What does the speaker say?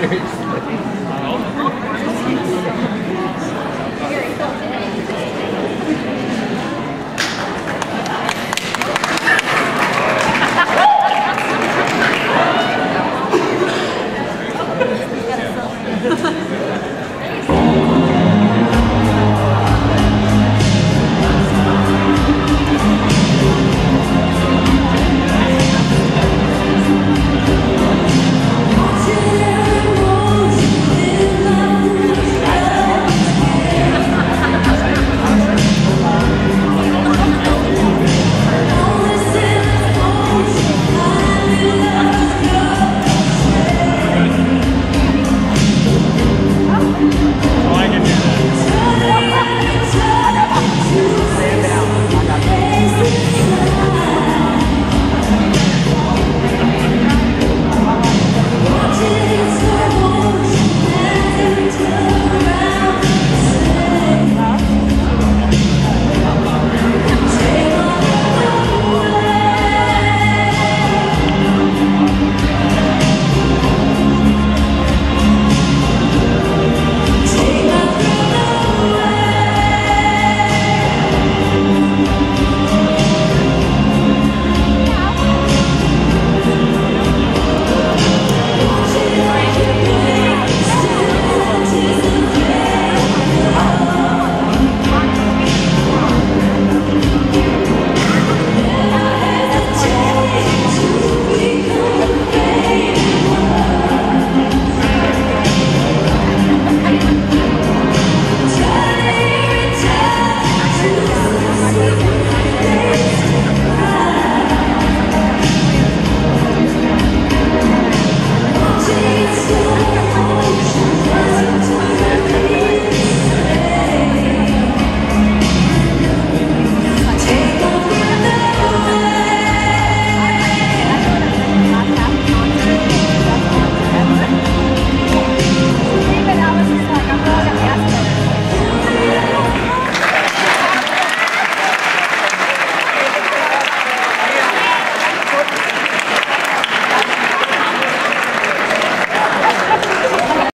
Seriously.